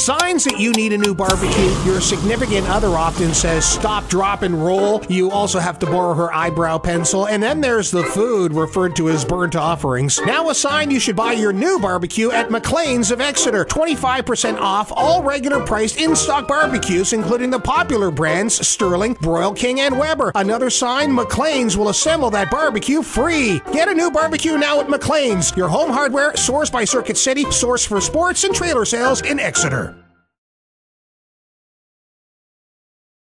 Signs that you need a new barbecue. Your significant other often says, stop, drop, and roll. You also have to borrow her eyebrow pencil. And then there's the food referred to as burnt offerings. Now a sign you should buy your new barbecue at MacLean's of Exeter. 25% off all regular priced in stock barbecues, including the popular brands Sterling, Broil King, and Weber. Another sign MacLean's will assemble that barbecue free. Get a new barbecue now at MacLean's, your home hardware sourced by Circuit City, source for sports and trailer sales in Exeter.